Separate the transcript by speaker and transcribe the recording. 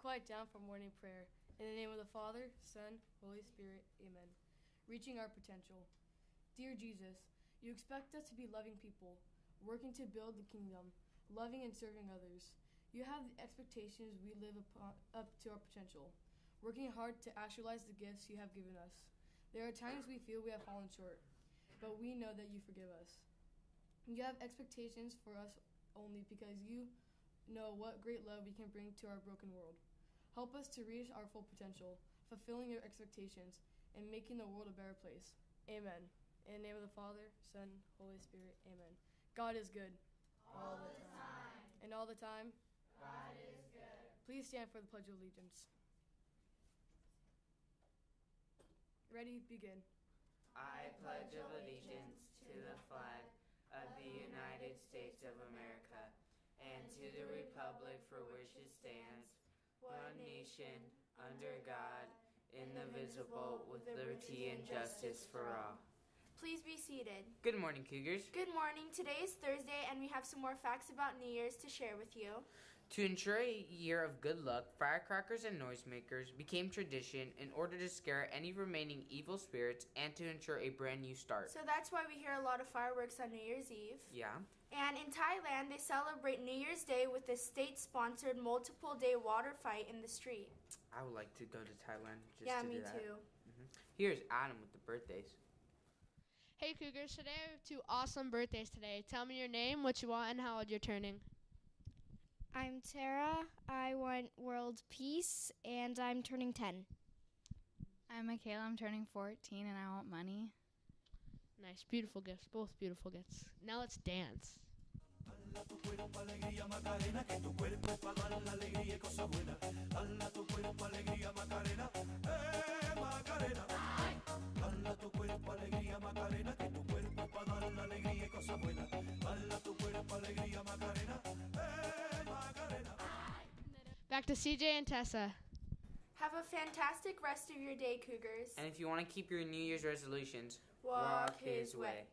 Speaker 1: quiet down for morning prayer. In the name of the Father, Son, Holy Spirit, amen. Reaching our potential. Dear Jesus, you expect us to be loving people, working to build the kingdom, loving and serving others. You have the expectations we live upon, up to our potential, working hard to actualize the gifts you have given us. There are times we feel we have fallen short, but we know that you forgive us. You have expectations for us only because you know what great love we can bring to our broken world. Help us to reach our full potential, fulfilling your expectations, and making the world a better place. Amen. In the name of the Father, Son, Holy Spirit, amen. God is good.
Speaker 2: All the time.
Speaker 1: And all the time,
Speaker 2: God is good.
Speaker 1: please stand for the Pledge of Allegiance. Ready, begin.
Speaker 3: I pledge allegiance to the flag of the United States of America and to the republic for which it stands, nation, under God, indivisible, with liberty and justice for all.
Speaker 4: Please be seated.
Speaker 3: Good morning, Cougars.
Speaker 4: Good morning. Today is Thursday, and we have some more facts about New Year's to share with you.
Speaker 3: To ensure a year of good luck, firecrackers and noisemakers became tradition in order to scare any remaining evil spirits and to ensure a brand new start.
Speaker 4: So that's why we hear a lot of fireworks on New Year's Eve.
Speaker 3: Yeah.
Speaker 4: And in Thailand, they celebrate New Year's Day with a state sponsored multiple day water fight in the street.
Speaker 3: I would like to go to Thailand just
Speaker 4: yeah,
Speaker 3: to
Speaker 4: me
Speaker 3: do that.
Speaker 4: too. Mm-hmm.
Speaker 3: Here's Adam with the birthdays.
Speaker 5: Hey Cougars, today I have two awesome birthdays today. Tell me your name, what you want, and how old you're turning.
Speaker 6: I'm Tara. I want world peace, and I'm turning 10.
Speaker 7: I'm Michaela. I'm turning 14 and I want money.
Speaker 5: Nice, beautiful gifts, both beautiful gifts. Now let's dance.
Speaker 8: Dala tu cuerpo alegría Macarena, que tu cuerpo es para dar la alegría y cosas buenas. Dala tu
Speaker 5: Back to CJ and Tessa.
Speaker 4: Have a fantastic rest of your day, Cougars.
Speaker 3: And if you want to keep your New Year's resolutions,
Speaker 4: Walk his way.